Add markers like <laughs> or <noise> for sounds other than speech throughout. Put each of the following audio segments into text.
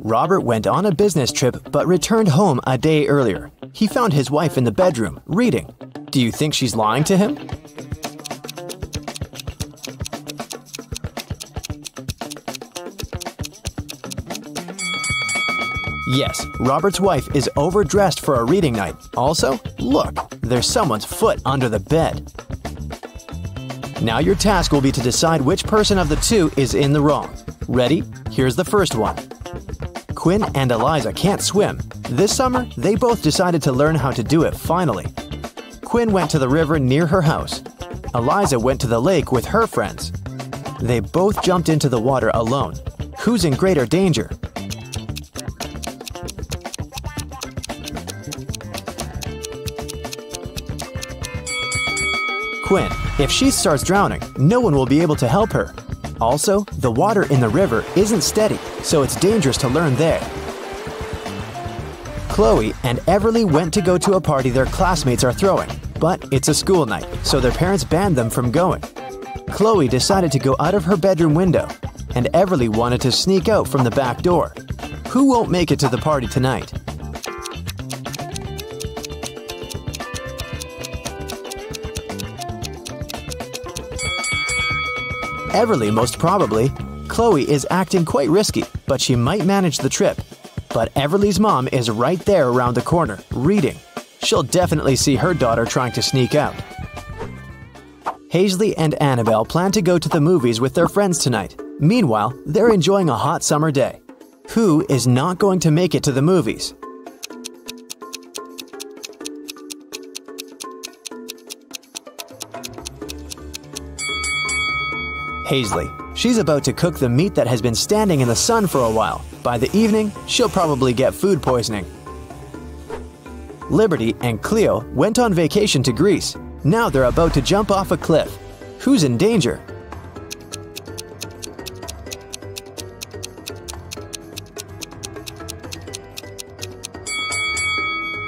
Robert went on a business trip but returned home a day earlier. He found his wife in the bedroom, reading. Do you think she's lying to him? Yes, Robert's wife is overdressed for a reading night. Also, look, there's someone's foot under the bed. Now your task will be to decide which person of the two is in the wrong. Ready? Here's the first one. Quinn and Eliza can't swim. This summer, they both decided to learn how to do it finally. Quinn went to the river near her house. Eliza went to the lake with her friends. They both jumped into the water alone. Who's in greater danger? Quinn. If she starts drowning, no one will be able to help her. Also, the water in the river isn't steady, so it's dangerous to learn there. Chloe and Everly went to go to a party their classmates are throwing, but it's a school night, so their parents banned them from going. Chloe decided to go out of her bedroom window, and Everly wanted to sneak out from the back door. Who won't make it to the party tonight? Everly, most probably. Chloe is acting quite risky, but she might manage the trip. But Everly's mom is right there around the corner, reading. She'll definitely see her daughter trying to sneak out. Hazley and Annabelle plan to go to the movies with their friends tonight. Meanwhile, they're enjoying a hot summer day. Who is not going to make it to the movies? Hazley. She's about to cook the meat that has been standing in the sun for a while. By the evening, she'll probably get food poisoning. Liberty and Cleo went on vacation to Greece. Now they're about to jump off a cliff. Who's in danger?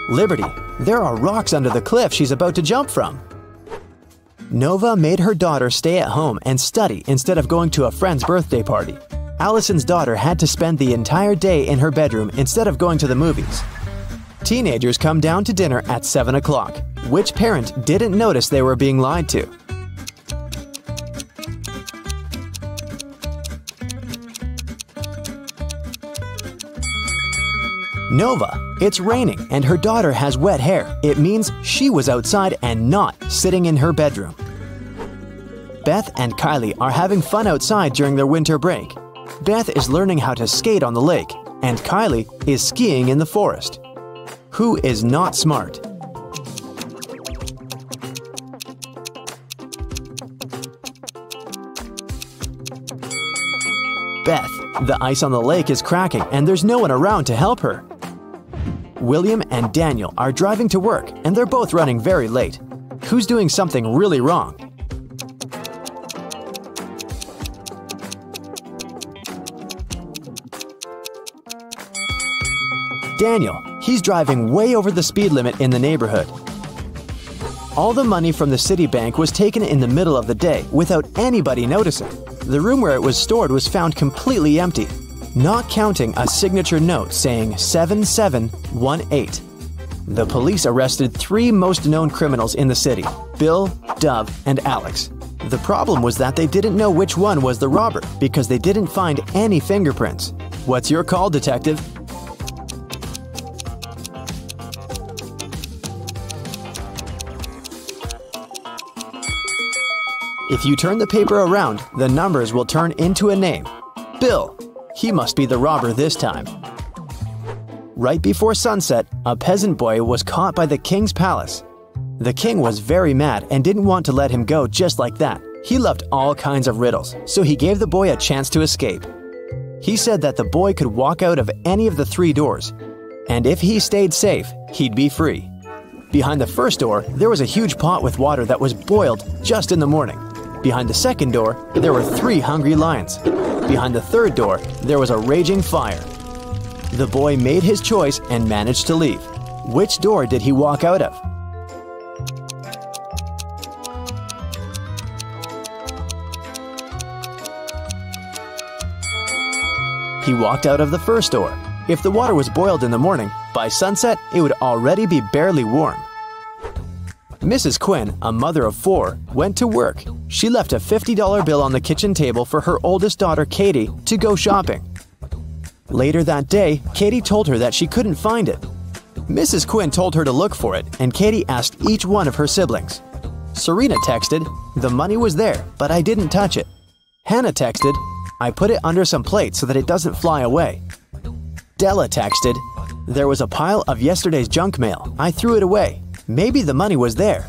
Liberty. There are rocks under the cliff she's about to jump from. Nova made her daughter stay at home and study instead of going to a friend's birthday party. Allison's daughter had to spend the entire day in her bedroom instead of going to the movies. Teenagers come down to dinner at 7 o'clock. Which parent didn't notice they were being lied to? Nova. It's raining and her daughter has wet hair. It means she was outside and not sitting in her bedroom. Beth and Kylie are having fun outside during their winter break. Beth is learning how to skate on the lake, and Kylie is skiing in the forest. Who is not smart? Beth. The ice on the lake is cracking and there's no one around to help her. William and Daniel are driving to work and they're both running very late. Who's doing something really wrong? Daniel. He's driving way over the speed limit in the neighborhood. All the money from the Citibank was taken in the middle of the day without anybody noticing. The room where it was stored was found completely empty, not counting a signature note saying 7718. The police arrested three most known criminals in the city Bill, Dove, and Alex. The problem was that they didn't know which one was the robber because they didn't find any fingerprints. What's your call, detective? If you turn the paper around, the numbers will turn into a name. Bill. He must be the robber this time. Right before sunset, a peasant boy was caught by the king's palace. The king was very mad and didn't want to let him go just like that. He loved all kinds of riddles, so he gave the boy a chance to escape. He said that the boy could walk out of any of the three doors, and if he stayed safe, he'd be free. Behind the first door, there was a huge pot with water that was boiled just in the morning. Behind the second door, there were three hungry lions. Behind the third door, there was a raging fire. The boy made his choice and managed to leave. Which door did he walk out of? He walked out of the first door. If the water was boiled in the morning, by sunset it would already be barely warm. Mrs. Quinn, a mother of four, went to work. She left a $50 bill on the kitchen table for her oldest daughter, Katie, to go shopping. Later that day, Katie told her that she couldn't find it. Mrs. Quinn told her to look for it, and Katie asked each one of her siblings. Serena texted, The money was there, but I didn't touch it. Hannah texted, I put it under some plates so that it doesn't fly away. Della texted, There was a pile of yesterday's junk mail. I threw it away. Maybe the money was there.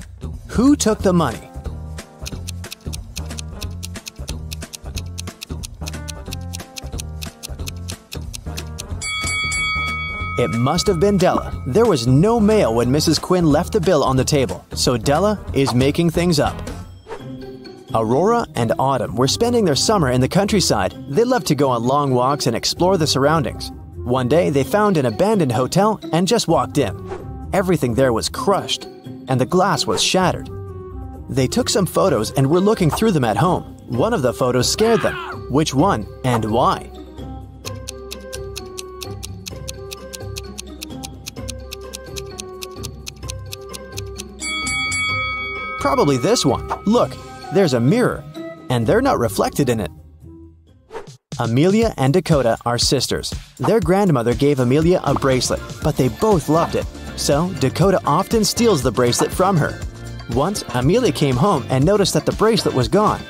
Who took the money? It must have been Della. There was no mail when Mrs. Quinn left the bill on the table, so Della is making things up. Aurora and Autumn were spending their summer in the countryside. They loved to go on long walks and explore the surroundings. One day, they found an abandoned hotel and just walked in. Everything there was crushed, and the glass was shattered. They took some photos and were looking through them at home. One of the photos scared them. Which one and why? Probably this one. Look, there's a mirror, and they're not reflected in it. Amelia and Dakota are sisters. Their grandmother gave Amelia a bracelet, but they both loved it. So, Dakota often steals the bracelet from her. Once, Amelia came home and noticed that the bracelet was gone.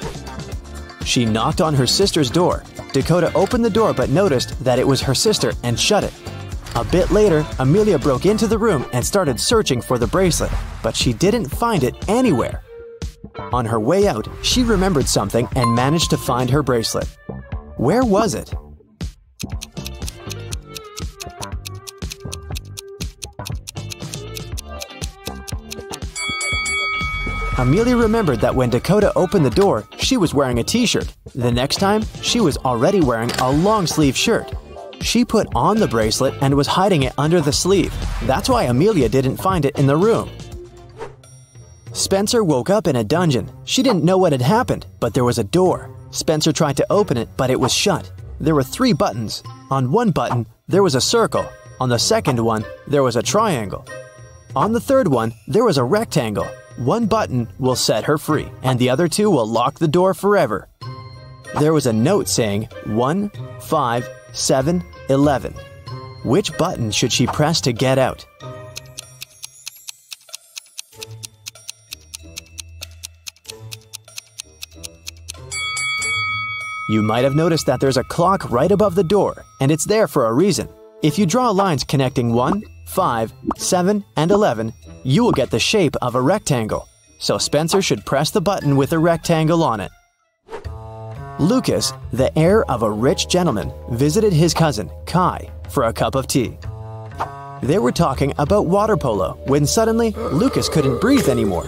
She knocked on her sister's door. Dakota opened the door but noticed that it was her sister and shut it. A bit later, Amelia broke into the room and started searching for the bracelet, but she didn't find it anywhere. On her way out, she remembered something and managed to find her bracelet. Where was it? Amelia remembered that when Dakota opened the door, she was wearing a t shirt. The next time, she was already wearing a long sleeve shirt. She put on the bracelet and was hiding it under the sleeve. That's why Amelia didn't find it in the room. Spencer woke up in a dungeon. She didn't know what had happened, but there was a door. Spencer tried to open it, but it was shut. There were three buttons. On one button, there was a circle. On the second one, there was a triangle. On the third one, there was a rectangle. One button will set her free, and the other two will lock the door forever. There was a note saying 1, 5, 7, 11. Which button should she press to get out? You might have noticed that there's a clock right above the door, and it's there for a reason. If you draw lines connecting 1, 5, 7, and 11, you will get the shape of a rectangle. So Spencer should press the button with a rectangle on it. Lucas, the heir of a rich gentleman, visited his cousin, Kai, for a cup of tea. They were talking about water polo when suddenly Lucas couldn't breathe anymore.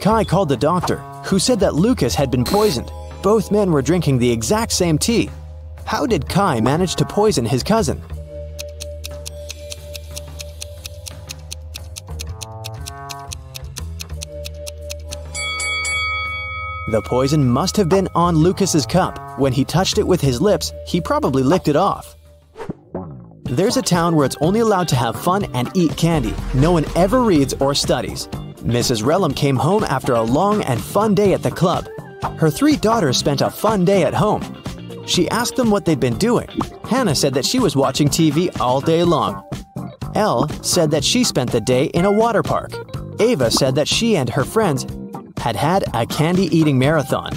Kai called the doctor, who said that Lucas had been poisoned. Both men were drinking the exact same tea. How did Kai manage to poison his cousin? The poison must have been on Lucas's cup. When he touched it with his lips, he probably licked it off. There's a town where it's only allowed to have fun and eat candy. No one ever reads or studies. Mrs. Relum came home after a long and fun day at the club. Her three daughters spent a fun day at home. She asked them what they'd been doing. Hannah said that she was watching TV all day long. Elle said that she spent the day in a water park. Ava said that she and her friends had had a candy eating marathon.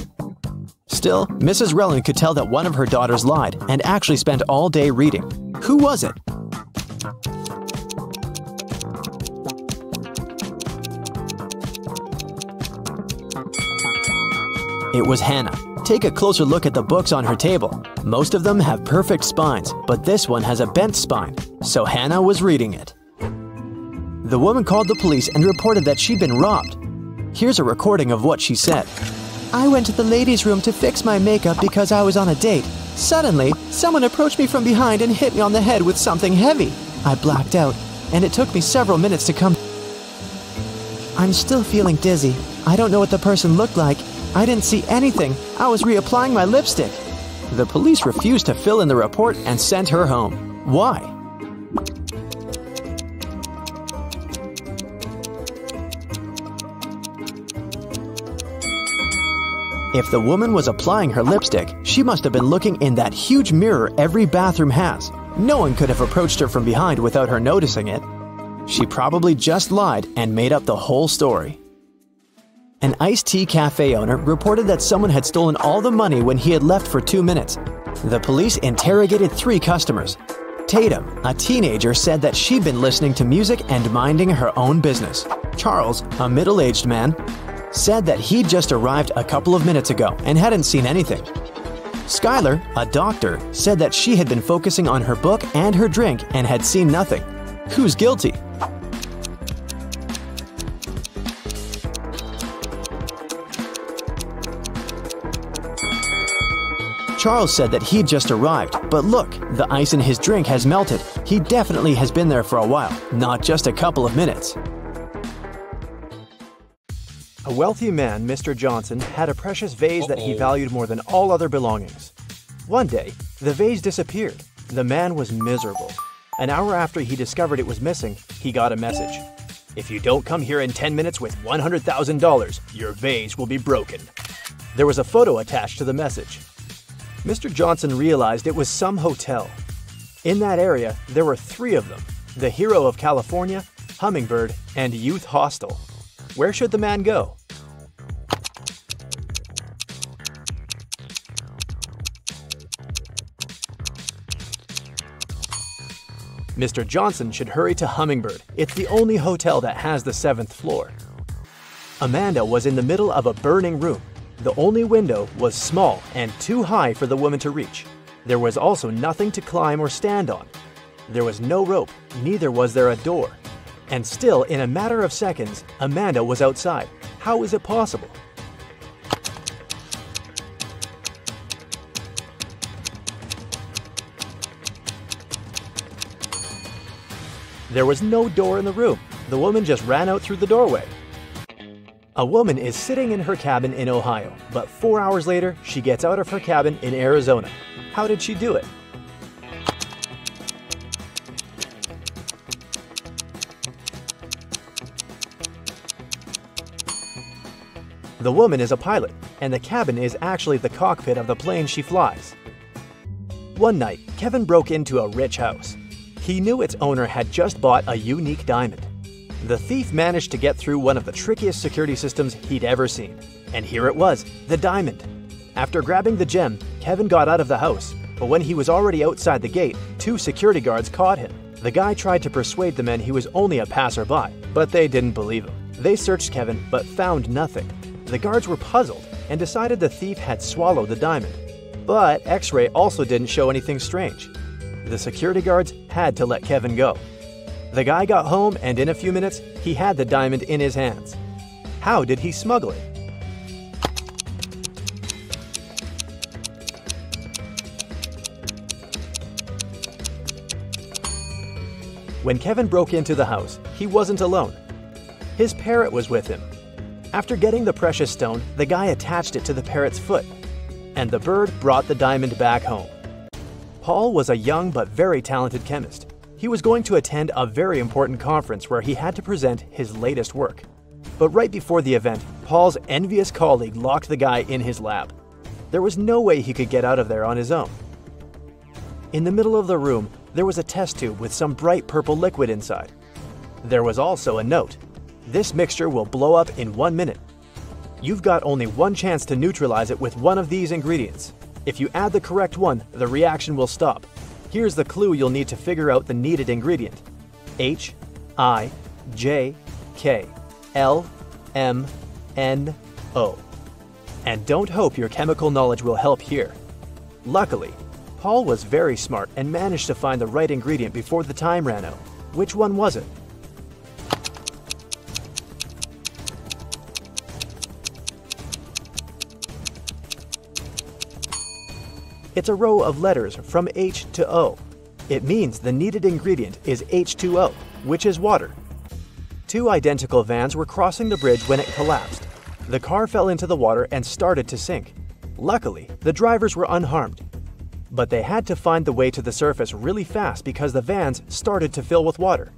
Still, Mrs. Relland could tell that one of her daughters lied and actually spent all day reading. Who was it? It was Hannah. Take a closer look at the books on her table. Most of them have perfect spines, but this one has a bent spine, so Hannah was reading it. The woman called the police and reported that she'd been robbed. Here's a recording of what she said. I went to the ladies' room to fix my makeup because I was on a date. Suddenly, someone approached me from behind and hit me on the head with something heavy. I blacked out, and it took me several minutes to come. I'm still feeling dizzy. I don't know what the person looked like. I didn't see anything. I was reapplying my lipstick. The police refused to fill in the report and sent her home. Why? If the woman was applying her lipstick, she must have been looking in that huge mirror every bathroom has. No one could have approached her from behind without her noticing it. She probably just lied and made up the whole story. An iced tea cafe owner reported that someone had stolen all the money when he had left for two minutes. The police interrogated three customers. Tatum, a teenager, said that she'd been listening to music and minding her own business. Charles, a middle aged man, said that he'd just arrived a couple of minutes ago and hadn't seen anything. Skylar, a doctor, said that she had been focusing on her book and her drink and had seen nothing. Who's guilty? Charles said that he'd just arrived, but look, the ice in his drink has melted. He definitely has been there for a while, not just a couple of minutes. A wealthy man, Mr. Johnson, had a precious vase that he valued more than all other belongings. One day, the vase disappeared. The man was miserable. An hour after he discovered it was missing, he got a message. If you don't come here in 10 minutes with $100,000, your vase will be broken. There was a photo attached to the message. Mr. Johnson realized it was some hotel. In that area, there were three of them the Hero of California, Hummingbird, and Youth Hostel. Where should the man go? Mr. Johnson should hurry to Hummingbird. It's the only hotel that has the seventh floor. Amanda was in the middle of a burning room. The only window was small and too high for the woman to reach. There was also nothing to climb or stand on. There was no rope, neither was there a door. And still, in a matter of seconds, Amanda was outside. How is it possible? There was no door in the room. The woman just ran out through the doorway. A woman is sitting in her cabin in Ohio, but four hours later, she gets out of her cabin in Arizona. How did she do it? The woman is a pilot, and the cabin is actually the cockpit of the plane she flies. One night, Kevin broke into a rich house. He knew its owner had just bought a unique diamond. The thief managed to get through one of the trickiest security systems he'd ever seen. And here it was, the diamond. After grabbing the gem, Kevin got out of the house, but when he was already outside the gate, two security guards caught him. The guy tried to persuade the men he was only a passerby, but they didn't believe him. They searched Kevin, but found nothing. The guards were puzzled and decided the thief had swallowed the diamond. But X ray also didn't show anything strange. The security guards had to let Kevin go. The guy got home, and in a few minutes, he had the diamond in his hands. How did he smuggle it? When Kevin broke into the house, he wasn't alone. His parrot was with him. After getting the precious stone, the guy attached it to the parrot's foot, and the bird brought the diamond back home. Paul was a young but very talented chemist. He was going to attend a very important conference where he had to present his latest work. But right before the event, Paul's envious colleague locked the guy in his lab. There was no way he could get out of there on his own. In the middle of the room, there was a test tube with some bright purple liquid inside. There was also a note. This mixture will blow up in one minute. You've got only one chance to neutralize it with one of these ingredients. If you add the correct one, the reaction will stop. Here's the clue you'll need to figure out the needed ingredient H, I, J, K, L, M, N, O. And don't hope your chemical knowledge will help here. Luckily, Paul was very smart and managed to find the right ingredient before the time ran out. Which one was it? It's a row of letters from H to O. It means the needed ingredient is H2O, which is water. Two identical vans were crossing the bridge when it collapsed. The car fell into the water and started to sink. Luckily, the drivers were unharmed. But they had to find the way to the surface really fast because the vans started to fill with water.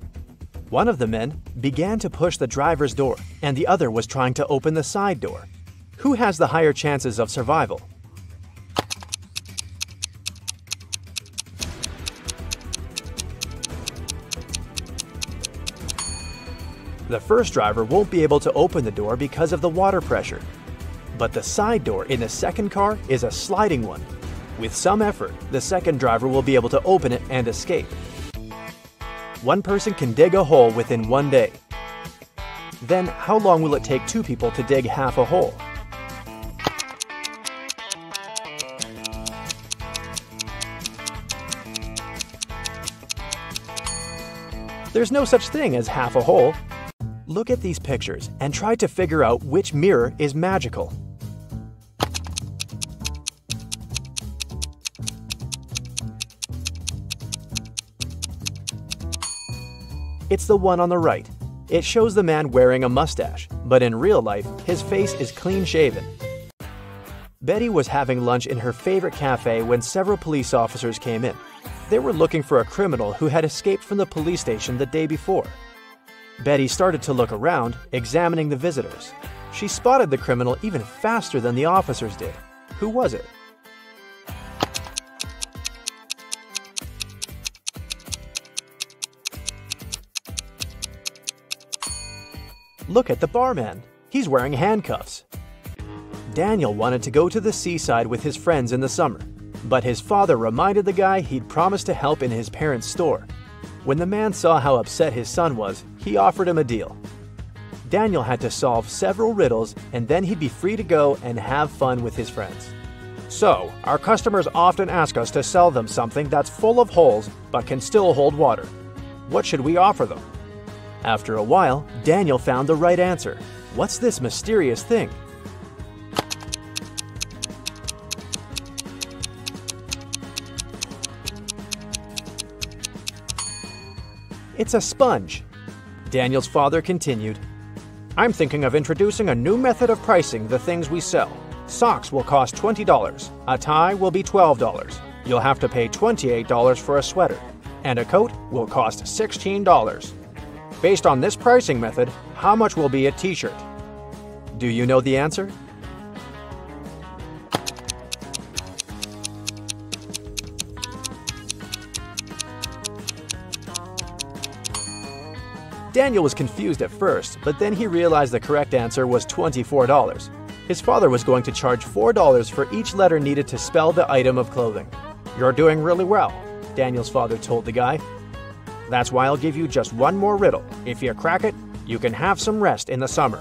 One of the men began to push the driver's door, and the other was trying to open the side door. Who has the higher chances of survival? The first driver won't be able to open the door because of the water pressure. But the side door in the second car is a sliding one. With some effort, the second driver will be able to open it and escape. One person can dig a hole within one day. Then, how long will it take two people to dig half a hole? There's no such thing as half a hole. Look at these pictures and try to figure out which mirror is magical. It's the one on the right. It shows the man wearing a mustache, but in real life, his face is clean shaven. Betty was having lunch in her favorite cafe when several police officers came in. They were looking for a criminal who had escaped from the police station the day before. Betty started to look around, examining the visitors. She spotted the criminal even faster than the officers did. Who was it? Look at the barman. He's wearing handcuffs. Daniel wanted to go to the seaside with his friends in the summer, but his father reminded the guy he'd promised to help in his parents' store. When the man saw how upset his son was, he offered him a deal. Daniel had to solve several riddles and then he'd be free to go and have fun with his friends. So, our customers often ask us to sell them something that's full of holes but can still hold water. What should we offer them? After a while, Daniel found the right answer. What's this mysterious thing? It's a sponge. Daniel's father continued, I'm thinking of introducing a new method of pricing the things we sell. Socks will cost $20, a tie will be $12. You'll have to pay $28 for a sweater, and a coat will cost $16. Based on this pricing method, how much will be a t shirt? Do you know the answer? Daniel was confused at first, but then he realized the correct answer was $24. His father was going to charge $4 for each letter needed to spell the item of clothing. You're doing really well, Daniel's father told the guy. That's why I'll give you just one more riddle. If you crack it, you can have some rest in the summer.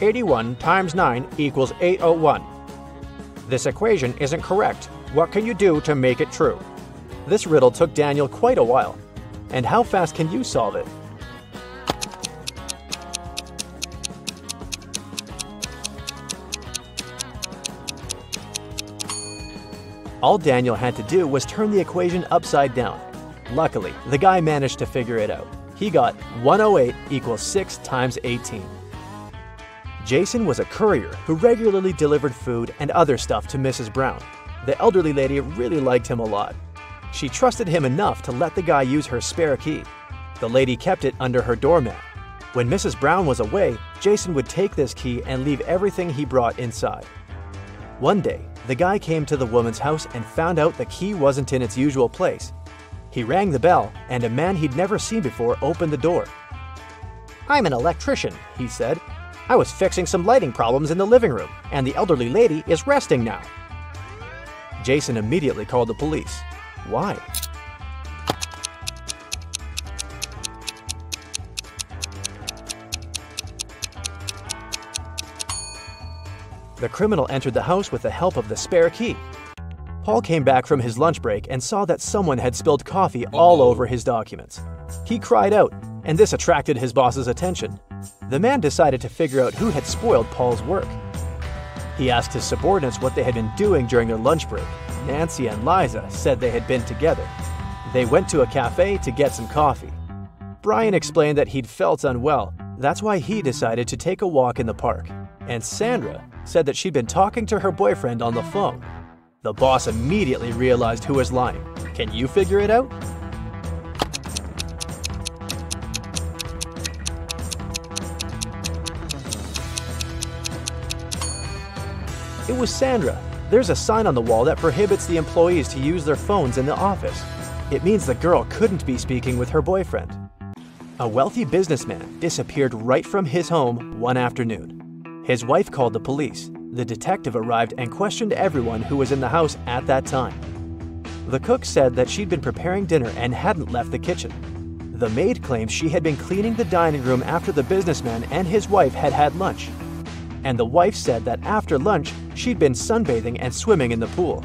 81 times 9 equals 801. This equation isn't correct. What can you do to make it true? This riddle took Daniel quite a while. And how fast can you solve it? All Daniel had to do was turn the equation upside down. Luckily, the guy managed to figure it out. He got 108 equals 6 times 18. Jason was a courier who regularly delivered food and other stuff to Mrs. Brown. The elderly lady really liked him a lot. She trusted him enough to let the guy use her spare key. The lady kept it under her doormat. When Mrs. Brown was away, Jason would take this key and leave everything he brought inside. One day, the guy came to the woman's house and found out the key wasn't in its usual place. He rang the bell, and a man he'd never seen before opened the door. I'm an electrician, he said. I was fixing some lighting problems in the living room, and the elderly lady is resting now. Jason immediately called the police. Why? The criminal entered the house with the help of the spare key. Paul came back from his lunch break and saw that someone had spilled coffee all over his documents. He cried out, and this attracted his boss's attention. The man decided to figure out who had spoiled Paul's work. He asked his subordinates what they had been doing during their lunch break. Nancy and Liza said they had been together. They went to a cafe to get some coffee. Brian explained that he'd felt unwell. That's why he decided to take a walk in the park. And Sandra said that she'd been talking to her boyfriend on the phone. The boss immediately realized who was lying. Can you figure it out? It was Sandra. There's a sign on the wall that prohibits the employees to use their phones in the office. It means the girl couldn't be speaking with her boyfriend. A wealthy businessman disappeared right from his home one afternoon. His wife called the police. The detective arrived and questioned everyone who was in the house at that time. The cook said that she'd been preparing dinner and hadn't left the kitchen. The maid claims she had been cleaning the dining room after the businessman and his wife had had lunch. And the wife said that after lunch, she'd been sunbathing and swimming in the pool.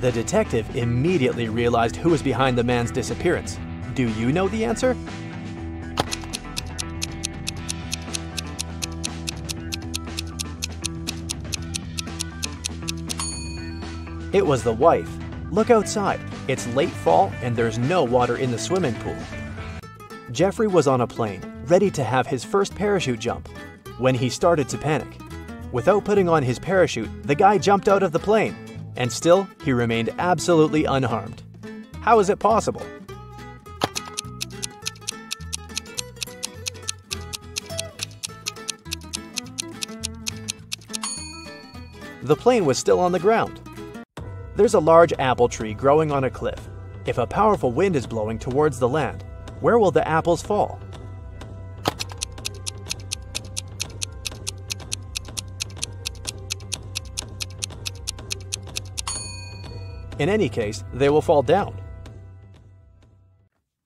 The detective immediately realized who was behind the man's disappearance. Do you know the answer? It was the wife. Look outside. It's late fall and there's no water in the swimming pool. Jeffrey was on a plane, ready to have his first parachute jump, when he started to panic. Without putting on his parachute, the guy jumped out of the plane and still he remained absolutely unharmed. How is it possible? The plane was still on the ground. There's a large apple tree growing on a cliff. If a powerful wind is blowing towards the land, where will the apples fall? In any case, they will fall down.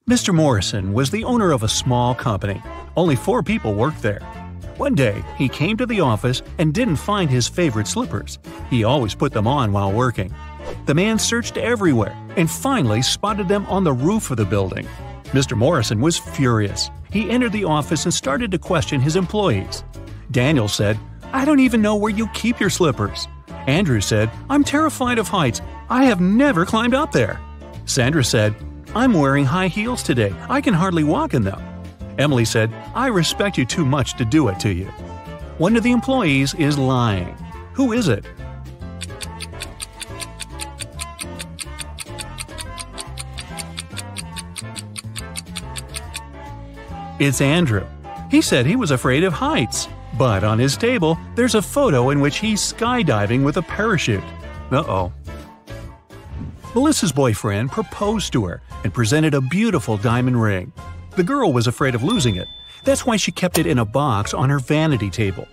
Mr. Morrison was the owner of a small company. Only four people worked there. One day, he came to the office and didn't find his favorite slippers. He always put them on while working. The man searched everywhere and finally spotted them on the roof of the building. Mr. Morrison was furious. He entered the office and started to question his employees. Daniel said, I don't even know where you keep your slippers. Andrew said, I'm terrified of heights. I have never climbed up there. Sandra said, I'm wearing high heels today. I can hardly walk in them. Emily said, I respect you too much to do it to you. One of the employees is lying. Who is it? It's Andrew. He said he was afraid of heights. But on his table, there's a photo in which he's skydiving with a parachute. Uh oh. Melissa's boyfriend proposed to her and presented a beautiful diamond ring. The girl was afraid of losing it. That's why she kept it in a box on her vanity table.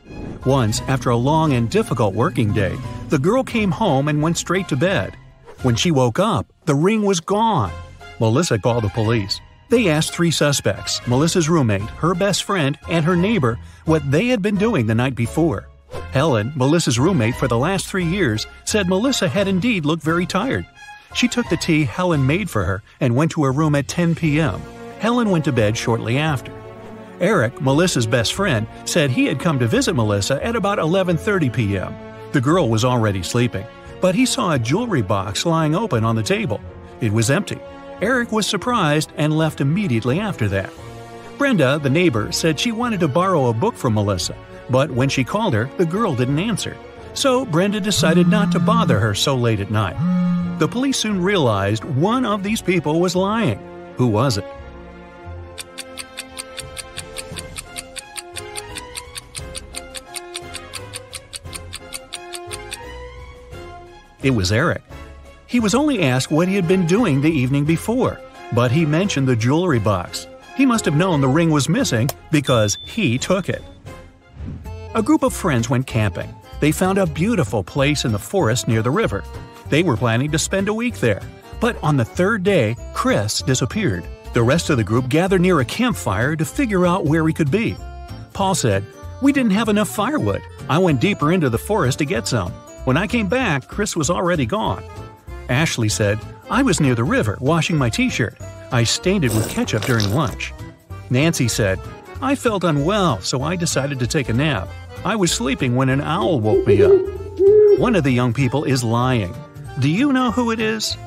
Once, after a long and difficult working day, the girl came home and went straight to bed. When she woke up, the ring was gone. Melissa called the police. They asked three suspects Melissa's roommate, her best friend, and her neighbor what they had been doing the night before. Helen, Melissa's roommate for the last three years, said Melissa had indeed looked very tired. She took the tea Helen made for her and went to her room at 10 p.m. Helen went to bed shortly after. Eric, Melissa's best friend, said he had come to visit Melissa at about 11:30 p.m. The girl was already sleeping, but he saw a jewelry box lying open on the table. It was empty. Eric was surprised and left immediately after that. Brenda, the neighbor, said she wanted to borrow a book from Melissa, but when she called her, the girl didn't answer. So Brenda decided not to bother her so late at night. The police soon realized one of these people was lying. Who was it? It was Eric. He was only asked what he had been doing the evening before, but he mentioned the jewelry box. He must have known the ring was missing because he took it. A group of friends went camping. They found a beautiful place in the forest near the river. They were planning to spend a week there. But on the third day, Chris disappeared. The rest of the group gathered near a campfire to figure out where he could be. Paul said, We didn't have enough firewood. I went deeper into the forest to get some. When I came back, Chris was already gone. Ashley said, I was near the river washing my t shirt. I stained it with ketchup during lunch. Nancy said, I felt unwell, so I decided to take a nap. I was sleeping when an owl woke me up. One of the young people is lying. Do you know who it is?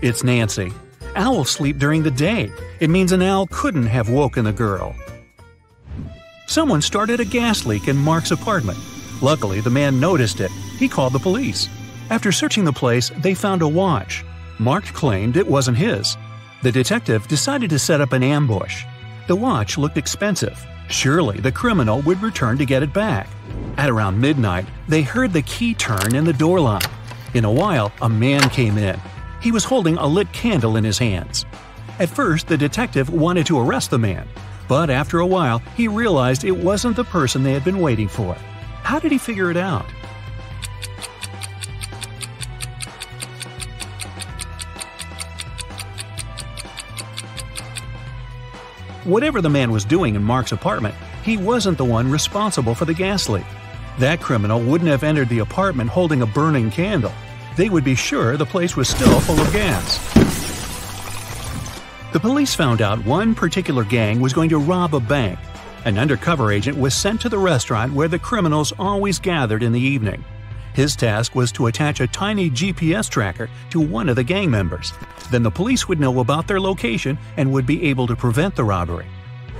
It's Nancy. Owls sleep during the day. It means an owl couldn't have woken the girl. Someone started a gas leak in Mark's apartment. Luckily, the man noticed it. He called the police. After searching the place, they found a watch. Mark claimed it wasn't his. The detective decided to set up an ambush. The watch looked expensive. Surely the criminal would return to get it back. At around midnight, they heard the key turn in the door lock. In a while, a man came in. He was holding a lit candle in his hands. At first, the detective wanted to arrest the man, but after a while, he realized it wasn't the person they had been waiting for. How did he figure it out? Whatever the man was doing in Mark's apartment, he wasn't the one responsible for the gas leak. That criminal wouldn't have entered the apartment holding a burning candle. They would be sure the place was still full of gas. The police found out one particular gang was going to rob a bank. An undercover agent was sent to the restaurant where the criminals always gathered in the evening. His task was to attach a tiny GPS tracker to one of the gang members. Then the police would know about their location and would be able to prevent the robbery.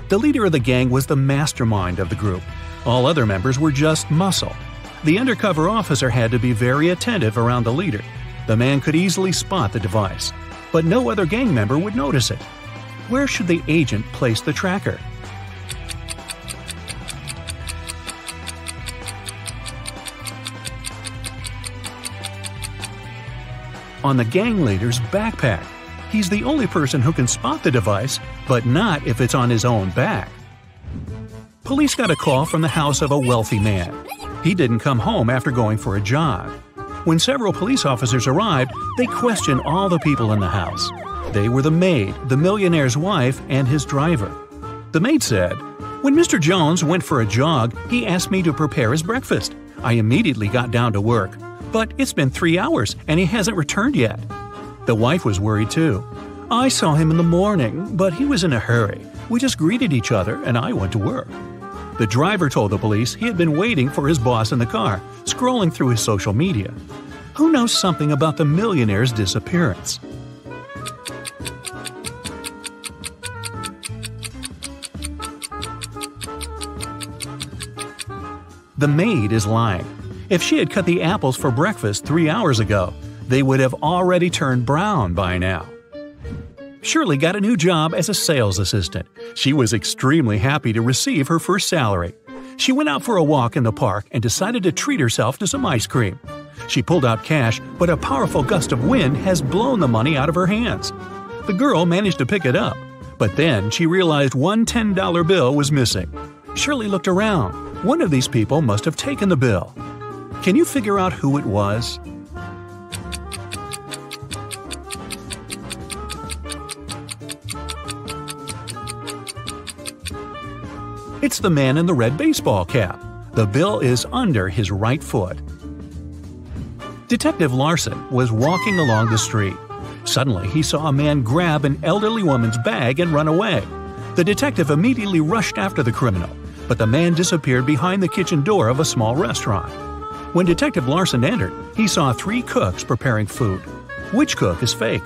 The leader of the gang was the mastermind of the group. All other members were just muscle. The undercover officer had to be very attentive around the leader. The man could easily spot the device, but no other gang member would notice it. Where should the agent place the tracker? on the gang leader's backpack. He's the only person who can spot the device, but not if it's on his own back. Police got a call from the house of a wealthy man. He didn't come home after going for a jog. When several police officers arrived, they questioned all the people in the house. They were the maid, the millionaire's wife, and his driver. The maid said, When Mr. Jones went for a jog, he asked me to prepare his breakfast. I immediately got down to work. But it's been three hours and he hasn't returned yet. The wife was worried too. I saw him in the morning, but he was in a hurry. We just greeted each other and I went to work. The driver told the police he had been waiting for his boss in the car, scrolling through his social media. Who knows something about the millionaire's disappearance? The maid is lying. If she had cut the apples for breakfast three hours ago, they would have already turned brown by now. Shirley got a new job as a sales assistant. She was extremely happy to receive her first salary. She went out for a walk in the park and decided to treat herself to some ice cream. She pulled out cash, but a powerful gust of wind has blown the money out of her hands. The girl managed to pick it up, but then she realized one $10 bill was missing. Shirley looked around. One of these people must have taken the bill. Can you figure out who it was? It's the man in the red baseball cap. The bill is under his right foot. Detective Larson was walking along the street. Suddenly, he saw a man grab an elderly woman's bag and run away. The detective immediately rushed after the criminal, but the man disappeared behind the kitchen door of a small restaurant. When Detective Larson entered, he saw three cooks preparing food. Which cook is fake?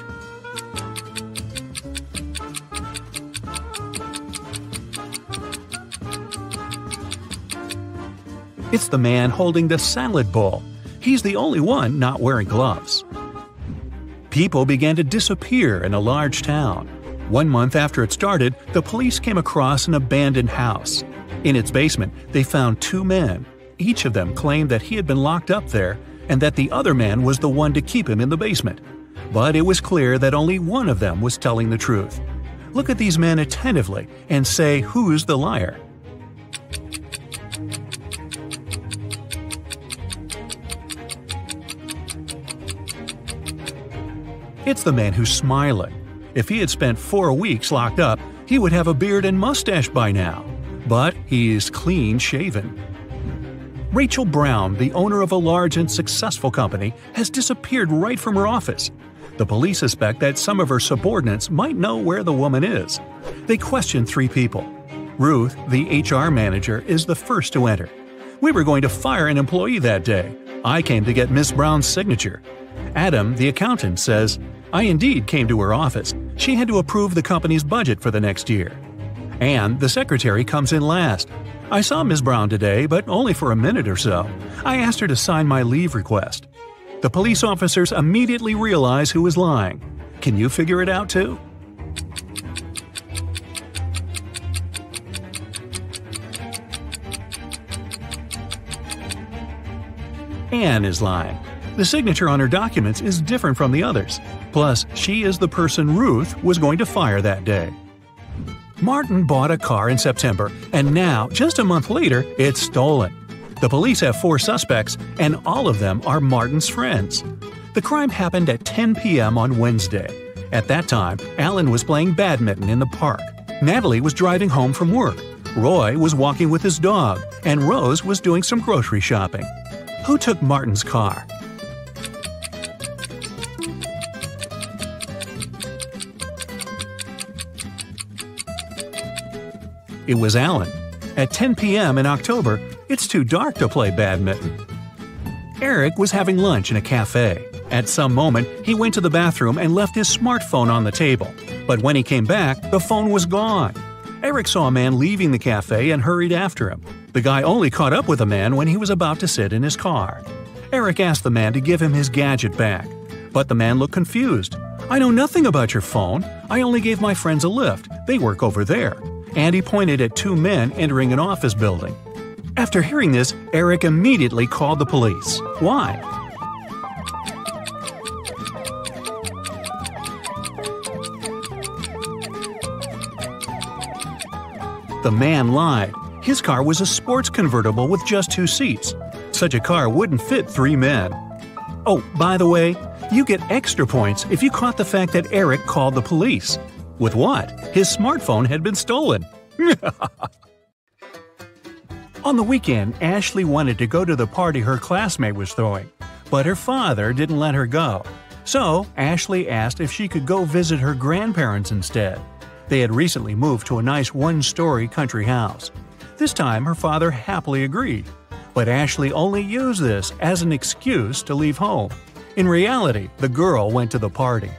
It's the man holding the salad bowl. He's the only one not wearing gloves. People began to disappear in a large town. One month after it started, the police came across an abandoned house. In its basement, they found two men, each of them claimed that he had been locked up there and that the other man was the one to keep him in the basement. But it was clear that only one of them was telling the truth. Look at these men attentively and say who's the liar. It's the man who's smiling. If he had spent four weeks locked up, he would have a beard and mustache by now. But he is clean shaven. Rachel Brown, the owner of a large and successful company, has disappeared right from her office. The police suspect that some of her subordinates might know where the woman is. They question three people. Ruth, the HR manager, is the first to enter. We were going to fire an employee that day. I came to get Miss Brown's signature. Adam, the accountant, says, I indeed came to her office. She had to approve the company's budget for the next year. And the secretary comes in last. I saw Ms. Brown today, but only for a minute or so. I asked her to sign my leave request. The police officers immediately realize who is lying. Can you figure it out too? Anne is lying. The signature on her documents is different from the others. Plus, she is the person Ruth was going to fire that day. Martin bought a car in September, and now, just a month later, it's stolen. The police have four suspects, and all of them are Martin's friends. The crime happened at 10 p.m. on Wednesday. At that time, Alan was playing badminton in the park. Natalie was driving home from work. Roy was walking with his dog, and Rose was doing some grocery shopping. Who took Martin's car? It was Alan. At 10 p.m. in October, it's too dark to play badminton. Eric was having lunch in a cafe. At some moment, he went to the bathroom and left his smartphone on the table. But when he came back, the phone was gone. Eric saw a man leaving the cafe and hurried after him. The guy only caught up with the man when he was about to sit in his car. Eric asked the man to give him his gadget back. But the man looked confused. I know nothing about your phone. I only gave my friends a lift. They work over there. And he pointed at two men entering an office building. After hearing this, Eric immediately called the police. Why? The man lied. His car was a sports convertible with just two seats. Such a car wouldn't fit three men. Oh, by the way, you get extra points if you caught the fact that Eric called the police. With what? His smartphone had been stolen. <laughs> On the weekend, Ashley wanted to go to the party her classmate was throwing, but her father didn't let her go. So, Ashley asked if she could go visit her grandparents instead. They had recently moved to a nice one story country house. This time, her father happily agreed. But Ashley only used this as an excuse to leave home. In reality, the girl went to the party.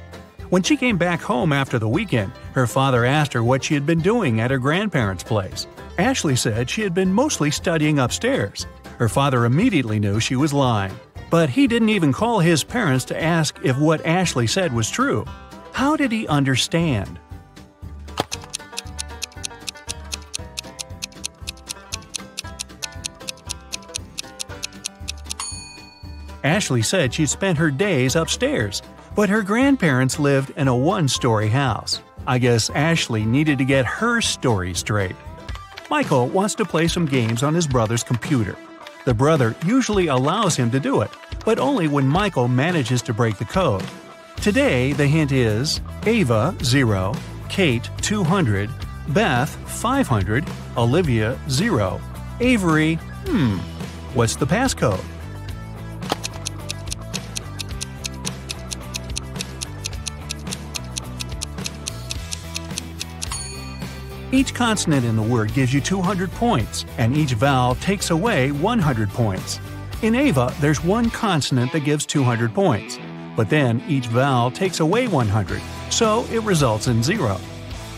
When she came back home after the weekend, her father asked her what she had been doing at her grandparents' place. Ashley said she had been mostly studying upstairs. Her father immediately knew she was lying. But he didn't even call his parents to ask if what Ashley said was true. How did he understand? Ashley said she'd spent her days upstairs, but her grandparents lived in a one story house. I guess Ashley needed to get her story straight. Michael wants to play some games on his brother's computer. The brother usually allows him to do it, but only when Michael manages to break the code. Today, the hint is Ava 0, Kate 200, Beth 500, Olivia 0, Avery, hmm, what's the passcode? Each consonant in the word gives you 200 points, and each vowel takes away 100 points. In Ava, there's one consonant that gives 200 points, but then each vowel takes away 100, so it results in zero.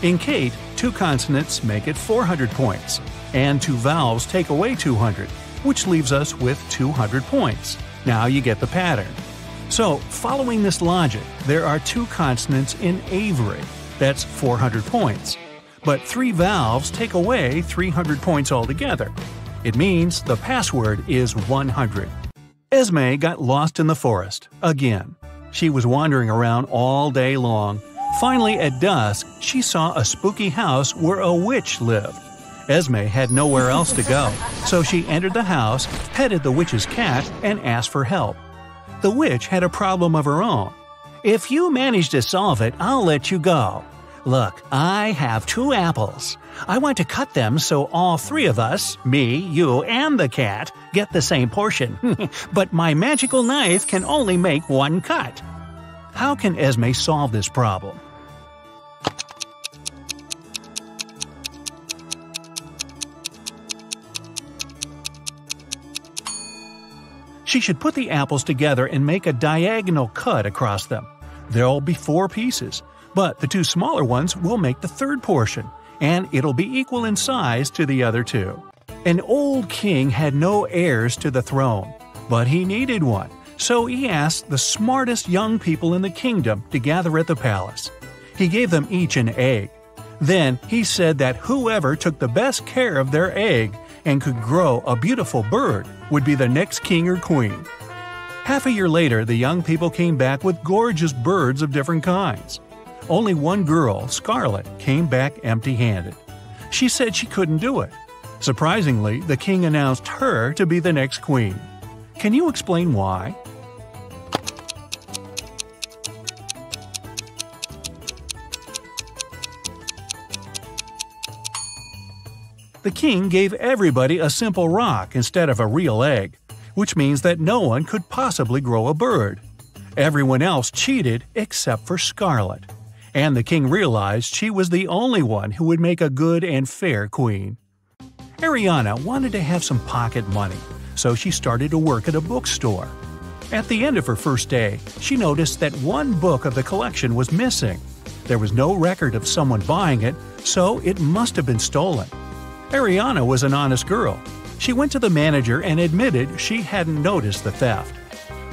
In Kate, two consonants make it 400 points, and two vowels take away 200, which leaves us with 200 points. Now you get the pattern. So, following this logic, there are two consonants in Avery. That's 400 points but three vowels take away 300 points altogether. It means the password is 100. Esme got lost in the forest, again. She was wandering around all day long. Finally, at dusk, she saw a spooky house where a witch lived. Esme had nowhere else to go, so she entered the house, petted the witch's cat, and asked for help. The witch had a problem of her own. If you manage to solve it, I'll let you go, Look, I have two apples. I want to cut them so all three of us, me, you, and the cat, get the same portion. <laughs> but my magical knife can only make one cut. How can Esme solve this problem? She should put the apples together and make a diagonal cut across them. There'll be four pieces but the two smaller ones will make the third portion, and it'll be equal in size to the other two. An old king had no heirs to the throne, but he needed one, so he asked the smartest young people in the kingdom to gather at the palace. He gave them each an egg. Then he said that whoever took the best care of their egg and could grow a beautiful bird would be the next king or queen. Half a year later, the young people came back with gorgeous birds of different kinds. Only one girl, Scarlet, came back empty handed. She said she couldn't do it. Surprisingly, the king announced her to be the next queen. Can you explain why? The king gave everybody a simple rock instead of a real egg, which means that no one could possibly grow a bird. Everyone else cheated except for Scarlet. And the king realized she was the only one who would make a good and fair queen. Ariana wanted to have some pocket money, so she started to work at a bookstore. At the end of her first day, she noticed that one book of the collection was missing. There was no record of someone buying it, so it must have been stolen. Ariana was an honest girl. She went to the manager and admitted she hadn't noticed the theft.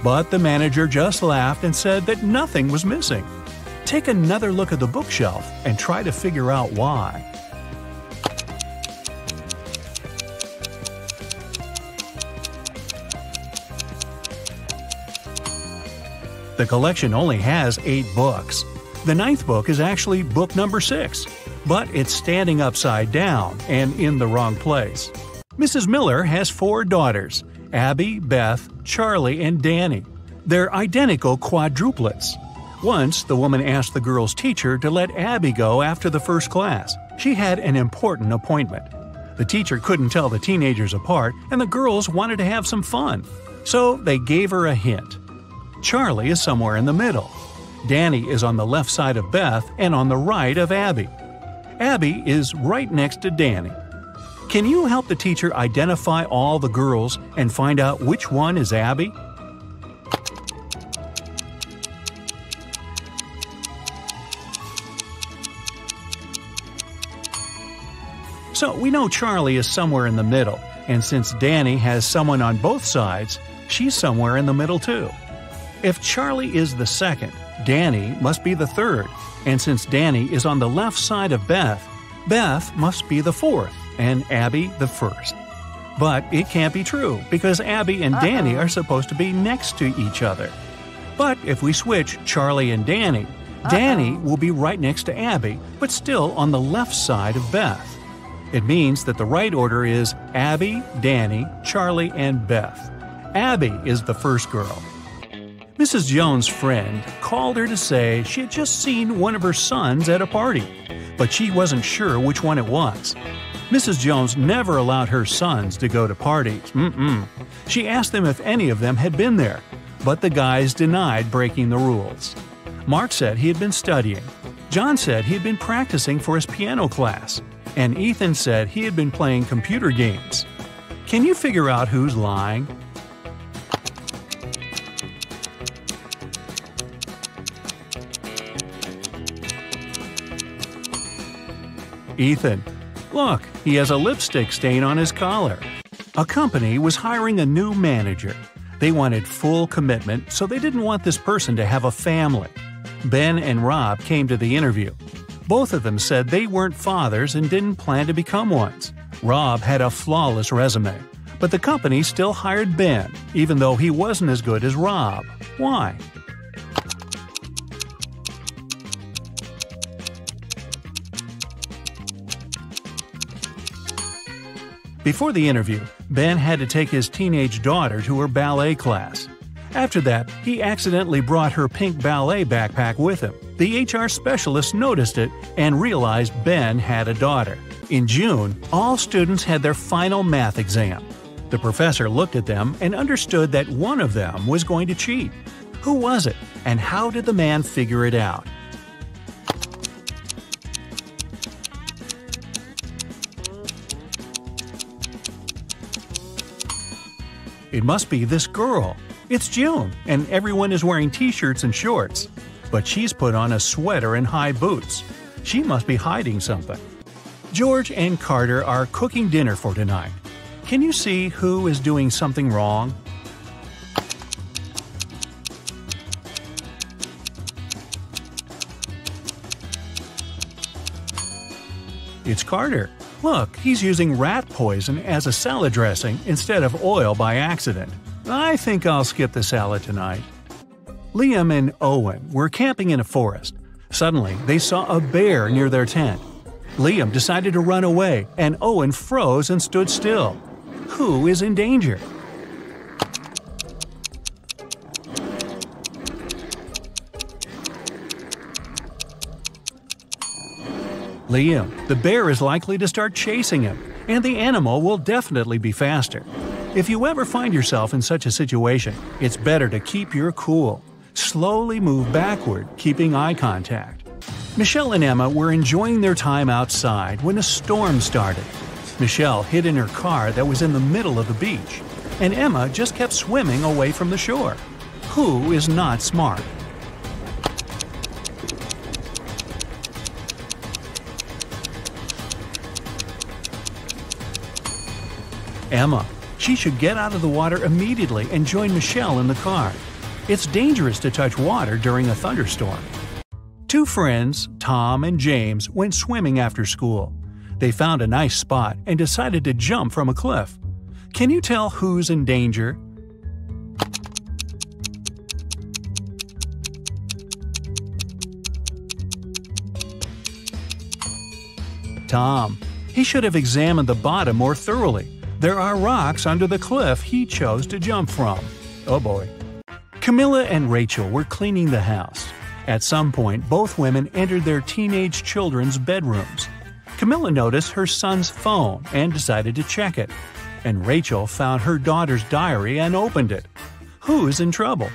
But the manager just laughed and said that nothing was missing. Take another look at the bookshelf and try to figure out why. The collection only has eight books. The ninth book is actually book number six, but it's standing upside down and in the wrong place. Mrs. Miller has four daughters Abby, Beth, Charlie, and Danny. They're identical quadruplets. Once, the woman asked the girl's teacher to let Abby go after the first class. She had an important appointment. The teacher couldn't tell the teenagers apart, and the girls wanted to have some fun. So they gave her a hint. Charlie is somewhere in the middle. Danny is on the left side of Beth and on the right of Abby. Abby is right next to Danny. Can you help the teacher identify all the girls and find out which one is Abby? So we know Charlie is somewhere in the middle, and since Danny has someone on both sides, she's somewhere in the middle too. If Charlie is the second, Danny must be the third, and since Danny is on the left side of Beth, Beth must be the fourth, and Abby the first. But it can't be true, because Abby and Danny are supposed to be next to each other. But if we switch Charlie and Danny, Danny will be right next to Abby, but still on the left side of Beth. It means that the right order is Abby, Danny, Charlie, and Beth. Abby is the first girl. Mrs. Jones' friend called her to say she had just seen one of her sons at a party, but she wasn't sure which one it was. Mrs. Jones never allowed her sons to go to parties. Mm-mm. She asked them if any of them had been there, but the guys denied breaking the rules. Mark said he had been studying. John said he had been practicing for his piano class. And Ethan said he had been playing computer games. Can you figure out who's lying? Ethan. Look, he has a lipstick stain on his collar. A company was hiring a new manager. They wanted full commitment, so they didn't want this person to have a family. Ben and Rob came to the interview. Both of them said they weren't fathers and didn't plan to become ones. Rob had a flawless resume, but the company still hired Ben, even though he wasn't as good as Rob. Why? Before the interview, Ben had to take his teenage daughter to her ballet class. After that, he accidentally brought her pink ballet backpack with him. The HR specialist noticed it and realized Ben had a daughter. In June, all students had their final math exam. The professor looked at them and understood that one of them was going to cheat. Who was it, and how did the man figure it out? It must be this girl. It's June, and everyone is wearing t shirts and shorts. But she's put on a sweater and high boots. She must be hiding something. George and Carter are cooking dinner for tonight. Can you see who is doing something wrong? It's Carter. Look, he's using rat poison as a salad dressing instead of oil by accident. I think I'll skip the salad tonight. Liam and Owen were camping in a forest. Suddenly, they saw a bear near their tent. Liam decided to run away, and Owen froze and stood still. Who is in danger? Liam, the bear is likely to start chasing him, and the animal will definitely be faster. If you ever find yourself in such a situation, it's better to keep your cool. Slowly move backward, keeping eye contact. Michelle and Emma were enjoying their time outside when a storm started. Michelle hid in her car that was in the middle of the beach, and Emma just kept swimming away from the shore. Who is not smart? Emma. She should get out of the water immediately and join Michelle in the car. It's dangerous to touch water during a thunderstorm. Two friends, Tom and James, went swimming after school. They found a nice spot and decided to jump from a cliff. Can you tell who's in danger? Tom. He should have examined the bottom more thoroughly. There are rocks under the cliff he chose to jump from. Oh boy. Camilla and Rachel were cleaning the house. At some point, both women entered their teenage children's bedrooms. Camilla noticed her son's phone and decided to check it. And Rachel found her daughter's diary and opened it. Who's in trouble?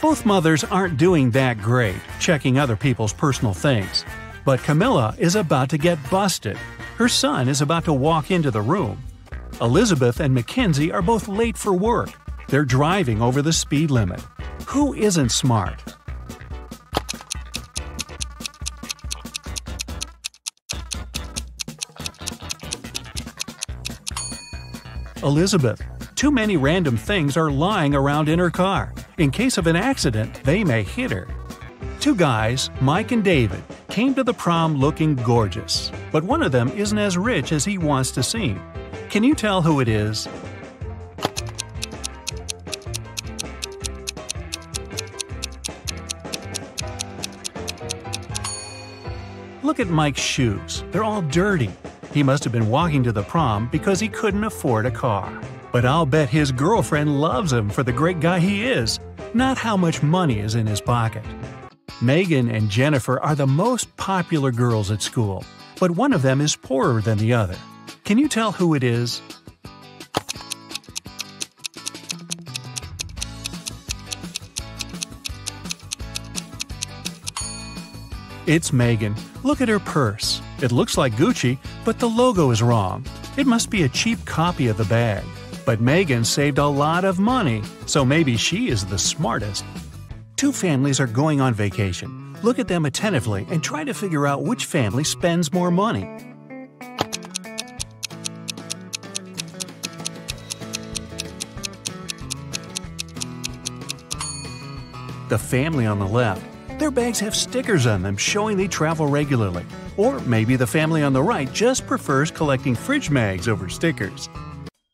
Both mothers aren't doing that great, checking other people's personal things. But Camilla is about to get busted. Her son is about to walk into the room. Elizabeth and Mackenzie are both late for work. They're driving over the speed limit. Who isn't smart? Elizabeth. Too many random things are lying around in her car. In case of an accident, they may hit her. Two guys, Mike and David, came to the prom looking gorgeous, but one of them isn't as rich as he wants to seem. Can you tell who it is? Look at Mike's shoes. They're all dirty. He must have been walking to the prom because he couldn't afford a car. But I'll bet his girlfriend loves him for the great guy he is, not how much money is in his pocket. Megan and Jennifer are the most popular girls at school, but one of them is poorer than the other. Can you tell who it is? It's Megan. Look at her purse. It looks like Gucci, but the logo is wrong. It must be a cheap copy of the bag. But Megan saved a lot of money, so maybe she is the smartest. Two families are going on vacation. Look at them attentively and try to figure out which family spends more money. The family on the left. Their bags have stickers on them showing they travel regularly. Or maybe the family on the right just prefers collecting fridge mags over stickers.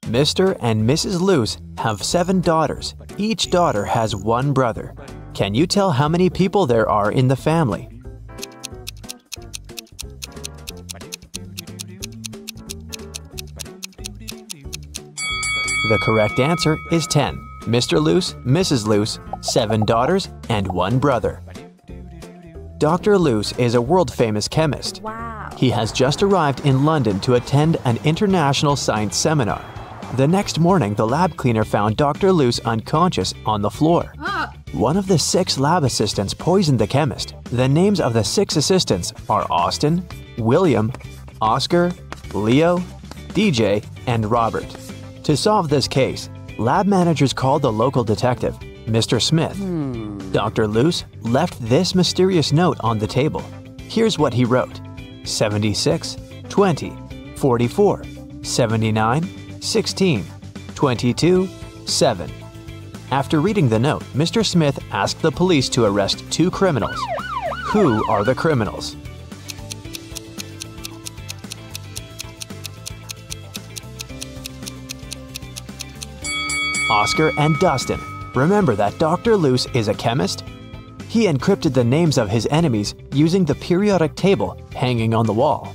Mr. and Mrs. Luce have seven daughters. Each daughter has one brother. Can you tell how many people there are in the family? The correct answer is 10. Mr. Luce, Mrs. Luce, seven daughters, and one brother. Dr. Luce is a world famous chemist. Wow. He has just arrived in London to attend an international science seminar. The next morning, the lab cleaner found Dr. Luce unconscious on the floor. One of the six lab assistants poisoned the chemist. The names of the six assistants are Austin, William, Oscar, Leo, DJ, and Robert. To solve this case, lab managers called the local detective. Mr. Smith. Hmm. Dr. Luce left this mysterious note on the table. Here's what he wrote 76, 20, 44, 79, 16, 22, 7. After reading the note, Mr. Smith asked the police to arrest two criminals. Who are the criminals? Oscar and Austin. Remember that Dr. Luce is a chemist? He encrypted the names of his enemies using the periodic table hanging on the wall.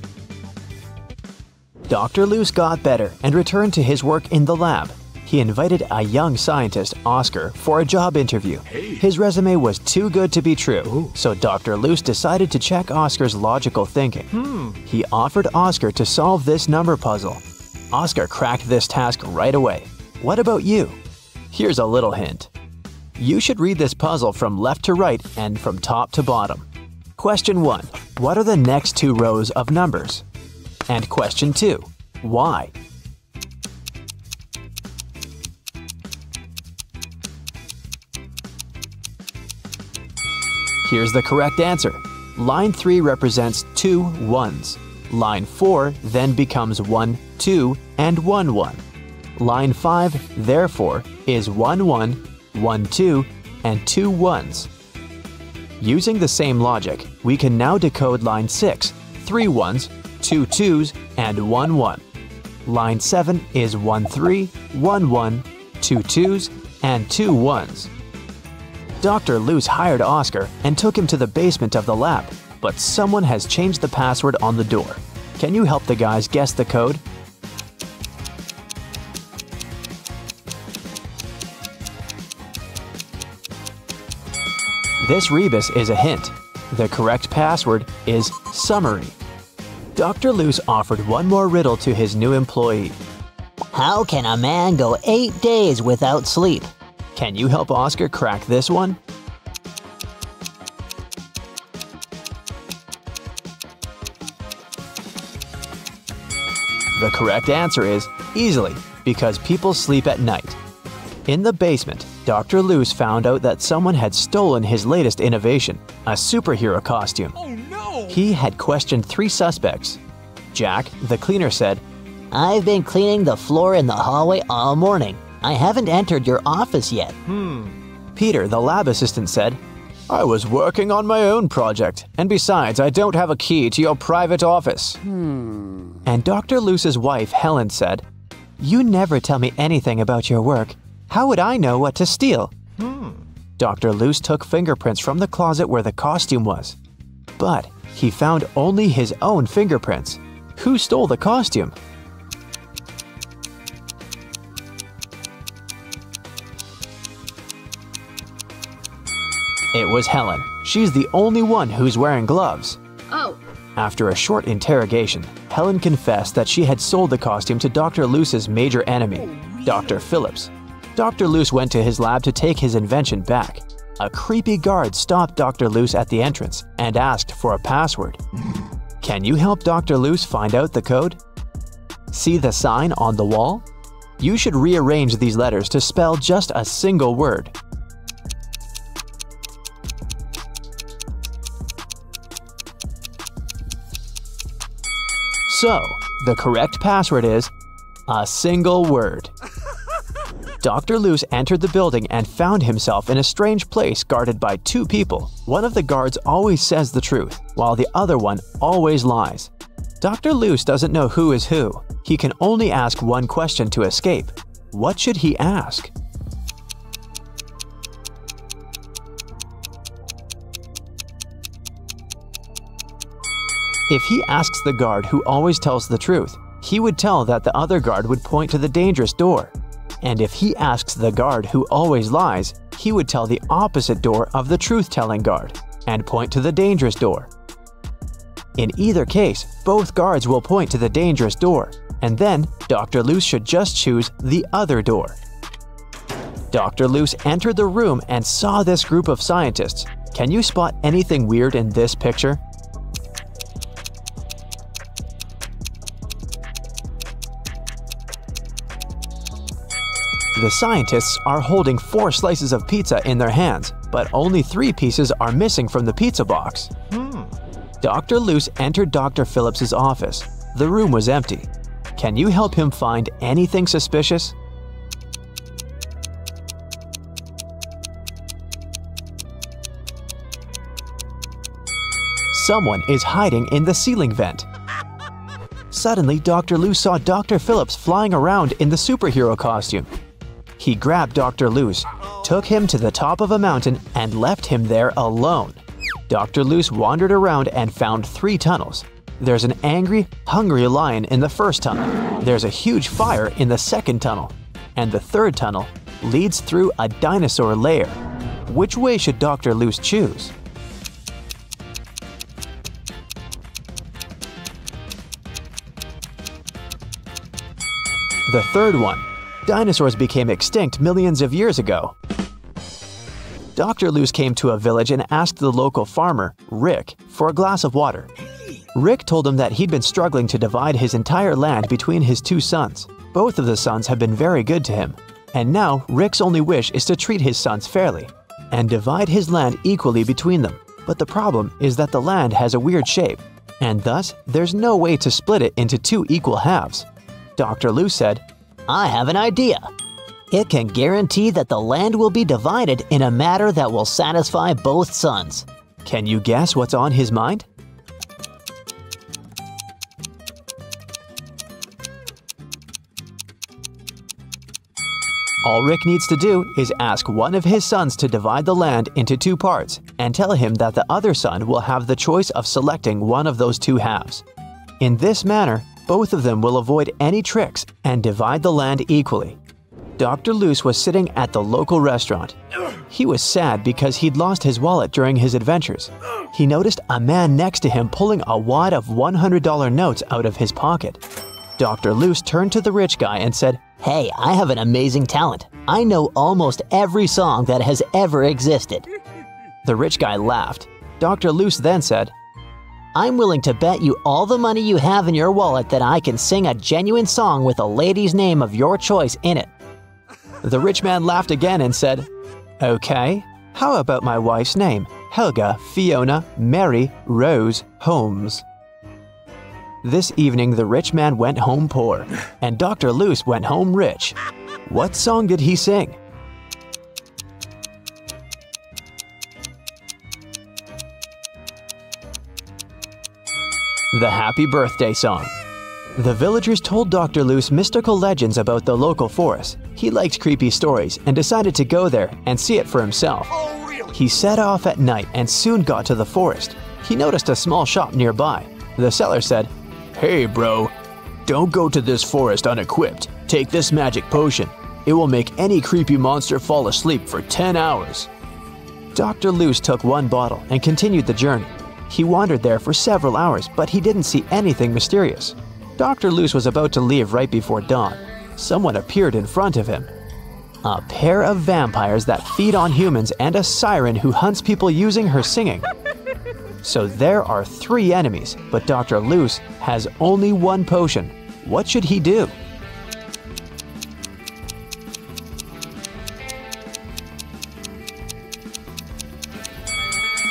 Dr. Luce got better and returned to his work in the lab. He invited a young scientist, Oscar, for a job interview. His resume was too good to be true, so Dr. Luce decided to check Oscar's logical thinking. Hmm. He offered Oscar to solve this number puzzle. Oscar cracked this task right away. What about you? Here's a little hint. You should read this puzzle from left to right and from top to bottom. Question 1. What are the next two rows of numbers? And question 2. Why? Here's the correct answer. Line 3 represents two ones. Line 4 then becomes 1, 2, and 1, 1. Line 5, therefore, is 1, 1, 1, 2, and two ones. Using the same logic, we can now decode line 6, three ones, two twos, and 1, 1. Line 7 is 1, 3, 1, 1, two twos, and two ones. Dr. Luce hired Oscar and took him to the basement of the lab, but someone has changed the password on the door. Can you help the guys guess the code? This rebus is a hint. The correct password is summary. Dr. Luce offered one more riddle to his new employee. How can a man go eight days without sleep? Can you help Oscar crack this one? The correct answer is easily, because people sleep at night. In the basement, Dr. Luce found out that someone had stolen his latest innovation, a superhero costume. Oh no! He had questioned three suspects. Jack, the cleaner, said, I've been cleaning the floor in the hallway all morning. I haven't entered your office yet. Hmm. Peter, the lab assistant, said, I was working on my own project, and besides, I don't have a key to your private office. Hmm. And Dr. Luce's wife, Helen, said, You never tell me anything about your work. How would I know what to steal? Hmm. Dr. Luce took fingerprints from the closet where the costume was. But he found only his own fingerprints. Who stole the costume? It was Helen. She's the only one who's wearing gloves. Oh, After a short interrogation, Helen confessed that she had sold the costume to Dr. Luce's major enemy, Dr. Phillips. Dr. Luce went to his lab to take his invention back. A creepy guard stopped Dr. Luce at the entrance and asked for a password. Can you help Dr. Luce find out the code? See the sign on the wall? You should rearrange these letters to spell just a single word. So, the correct password is a single word. <laughs> Dr. Luce entered the building and found himself in a strange place guarded by two people. One of the guards always says the truth, while the other one always lies. Dr. Luce doesn't know who is who. He can only ask one question to escape. What should he ask? If he asks the guard who always tells the truth, he would tell that the other guard would point to the dangerous door. And if he asks the guard who always lies, he would tell the opposite door of the truth telling guard and point to the dangerous door. In either case, both guards will point to the dangerous door, and then Dr. Luce should just choose the other door. Dr. Luce entered the room and saw this group of scientists. Can you spot anything weird in this picture? The scientists are holding four slices of pizza in their hands, but only three pieces are missing from the pizza box. Hmm. Dr. Luce entered Dr. Phillips's office. The room was empty. Can you help him find anything suspicious? Someone is hiding in the ceiling vent. <laughs> Suddenly, Dr. Luce saw Dr. Phillips flying around in the superhero costume. He grabbed Dr. Luce, took him to the top of a mountain, and left him there alone. Dr. Luce wandered around and found three tunnels. There's an angry, hungry lion in the first tunnel. There's a huge fire in the second tunnel. And the third tunnel leads through a dinosaur lair. Which way should Dr. Luce choose? The third one. Dinosaurs became extinct millions of years ago. Dr. Luce came to a village and asked the local farmer, Rick, for a glass of water. Rick told him that he'd been struggling to divide his entire land between his two sons. Both of the sons have been very good to him. And now, Rick's only wish is to treat his sons fairly and divide his land equally between them. But the problem is that the land has a weird shape, and thus, there's no way to split it into two equal halves. Dr. Luce said, I have an idea. It can guarantee that the land will be divided in a manner that will satisfy both sons. Can you guess what's on his mind? All Rick needs to do is ask one of his sons to divide the land into two parts and tell him that the other son will have the choice of selecting one of those two halves. In this manner, both of them will avoid any tricks and divide the land equally. Dr. Luce was sitting at the local restaurant. He was sad because he'd lost his wallet during his adventures. He noticed a man next to him pulling a wad of $100 notes out of his pocket. Dr. Luce turned to the rich guy and said, Hey, I have an amazing talent. I know almost every song that has ever existed. The rich guy laughed. Dr. Luce then said, I'm willing to bet you all the money you have in your wallet that I can sing a genuine song with a lady's name of your choice in it. The rich man laughed again and said, Okay, how about my wife's name? Helga Fiona Mary Rose Holmes. This evening, the rich man went home poor, and Dr. Luce went home rich. What song did he sing? The Happy Birthday Song. The villagers told Dr. Luce mystical legends about the local forest. He liked creepy stories and decided to go there and see it for himself. Oh, really? He set off at night and soon got to the forest. He noticed a small shop nearby. The seller said, Hey, bro, don't go to this forest unequipped. Take this magic potion. It will make any creepy monster fall asleep for 10 hours. Dr. Luce took one bottle and continued the journey. He wandered there for several hours, but he didn't see anything mysterious. Dr. Luce was about to leave right before dawn. Someone appeared in front of him. A pair of vampires that feed on humans and a siren who hunts people using her singing. So there are three enemies, but Dr. Luce has only one potion. What should he do?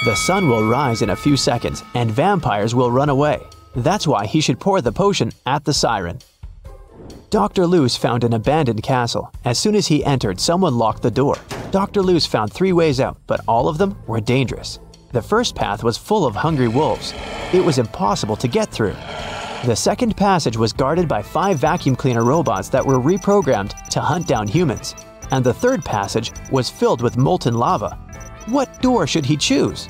The sun will rise in a few seconds and vampires will run away. That's why he should pour the potion at the siren. Dr. Luce found an abandoned castle. As soon as he entered, someone locked the door. Dr. Luce found three ways out, but all of them were dangerous. The first path was full of hungry wolves. It was impossible to get through. The second passage was guarded by five vacuum cleaner robots that were reprogrammed to hunt down humans. And the third passage was filled with molten lava. What door should he choose?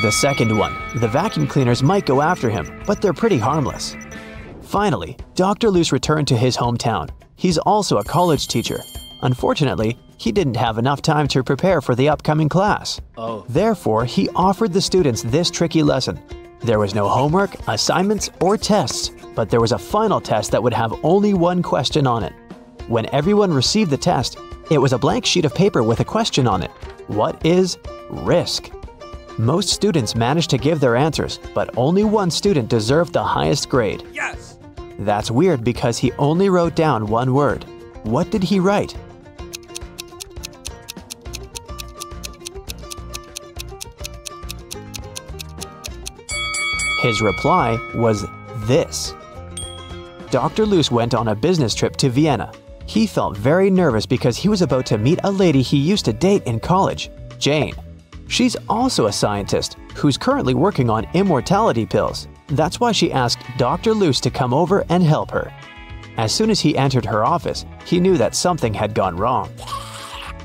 The second one. The vacuum cleaners might go after him, but they're pretty harmless. Finally, Dr. Luce returned to his hometown. He's also a college teacher. Unfortunately, he didn't have enough time to prepare for the upcoming class. Oh. Therefore, he offered the students this tricky lesson. There was no homework, assignments, or tests, but there was a final test that would have only one question on it. When everyone received the test, it was a blank sheet of paper with a question on it. What is risk? Most students managed to give their answers, but only one student deserved the highest grade. Yes! That's weird because he only wrote down one word. What did he write? His reply was this. Dr. Luce went on a business trip to Vienna. He felt very nervous because he was about to meet a lady he used to date in college, Jane. She's also a scientist who's currently working on immortality pills. That's why she asked Dr. Luce to come over and help her. As soon as he entered her office, he knew that something had gone wrong.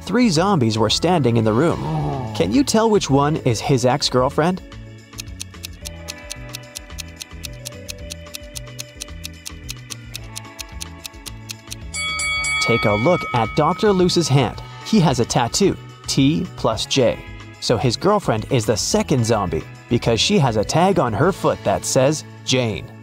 Three zombies were standing in the room. Can you tell which one is his ex girlfriend? Take a look at Dr. Luce's hand. He has a tattoo, T plus J. So his girlfriend is the second zombie because she has a tag on her foot that says Jane.